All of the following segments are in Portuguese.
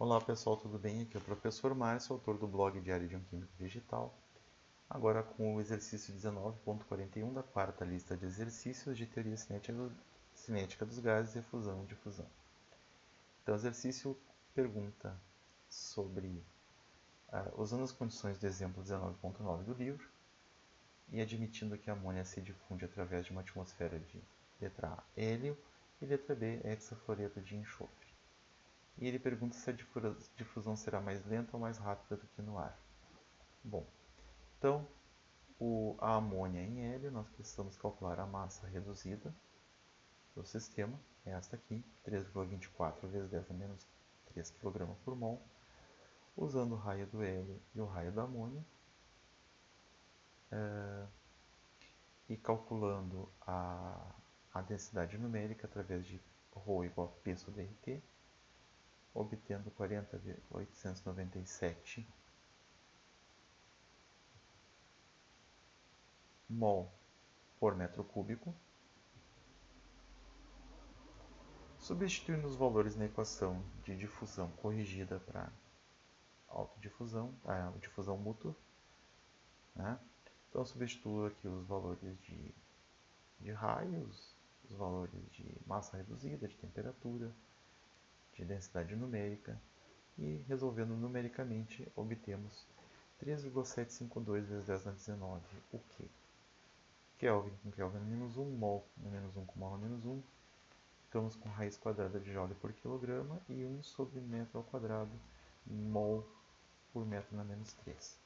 Olá pessoal, tudo bem? Aqui é o professor Márcio, autor do blog Diário de um Químico Digital. Agora com o exercício 19.41 da quarta lista de exercícios de teoria cinética, dos gases e fusão e difusão. Então o exercício pergunta sobre, uh, usando as condições do exemplo 19.9 do livro, e admitindo que a amônia se difunde através de uma atmosfera de letra A, hélio, e letra B, hexafluoreto de enxofre e ele pergunta se a difusão será mais lenta ou mais rápida do que no ar. Bom, então o, a amônia em hélio, nós precisamos calcular a massa reduzida do sistema, é esta aqui, 3,24 vezes 10 a menos 3 kg por mol, usando o raio do hélio e o raio da amônia, é, e calculando a, a densidade numérica através de ρ igual a P sobre RT, obtendo 40,897 mol por metro cúbico. Substituindo os valores na equação de difusão corrigida para autodifusão, a difusão mútua, né? então substituo aqui os valores de, de raios, os valores de massa reduzida, de temperatura, de densidade numérica e, resolvendo numericamente, obtemos 3,752 vezes 10 na 19, o que? Kelvin com Kelvin menos 1, mol menos 1 com mol na menos 1, ficamos com raiz quadrada de joule por quilograma e 1 sobre metro ao quadrado mol por metro na menos 3.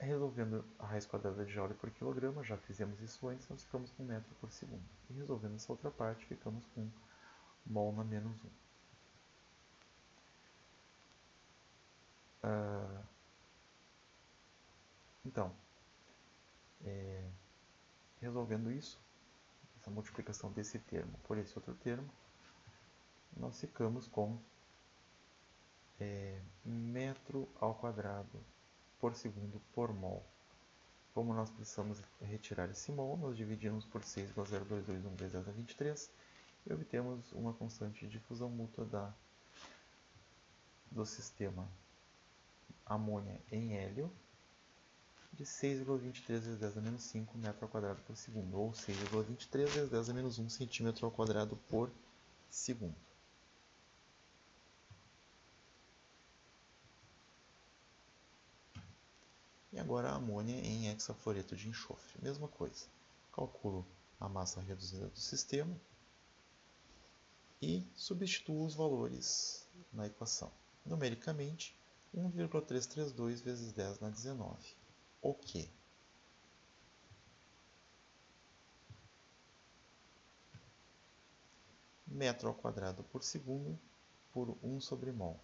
Resolvendo a raiz quadrada de joule por quilograma, já fizemos isso antes, nós ficamos com metro por segundo. E resolvendo essa outra parte, ficamos com mol na menos 1. Ah, então, é, resolvendo isso, essa multiplicação desse termo por esse outro termo, nós ficamos com é, metro ao quadrado por segundo por mol. Como nós precisamos retirar esse mol, nós dividimos por 6,0221 vezes 10 a 23 e obtemos uma constante de difusão mútua da, do sistema amônia em hélio de 6,23 vezes 10 a menos 5 metro ao quadrado por segundo, ou 6,23 vezes 10 a menos 1 centímetro ao quadrado por segundo. E agora a amônia em hexafluoreto de enxofre. Mesma coisa. Calculo a massa reduzida do sistema, e substituo os valores na equação. Numericamente, 1,332 vezes 10 na 19, o que? Metro ao quadrado por segundo por 1 sobre mol.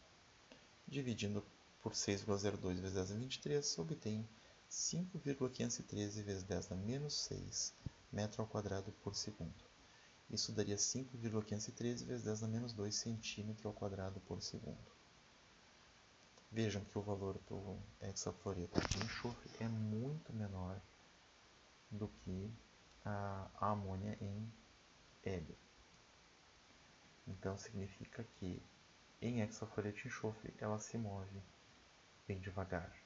Dividindo por 6,02 vezes 10 na 23, obtém 5,513 vezes 10 na menos 6 metro ao quadrado por segundo. Isso daria 5,513 vezes 10 a menos 2 centímetro ao quadrado por segundo. Vejam que o valor do hexafluoreto de enxofre é muito menor do que a, a amônia em hélio. Então significa que em hexafluoreto de enxofre ela se move bem devagar.